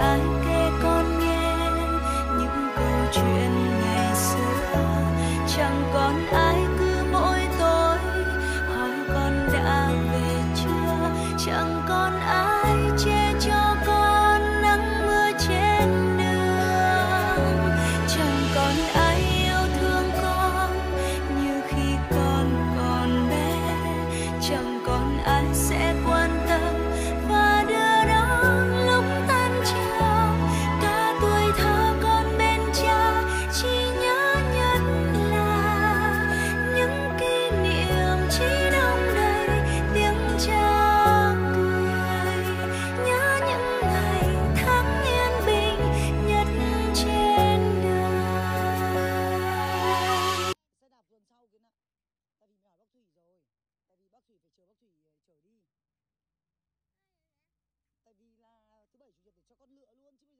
ai kể con nghe những câu chuyện ngày xưa? Chẳng còn ai cứ mỗi tối hỏi con đã về chưa? Chẳng còn ai che cho con nắng mưa trên đường. Chẳng còn ai yêu thương con như khi con còn bé. Chẳng còn ai sẽ quan bác thủy phải chờ bác thủy ờ, chở đi. Tại vì là thứ bảy chủ nhật để cho con lựa luôn chứ bây giờ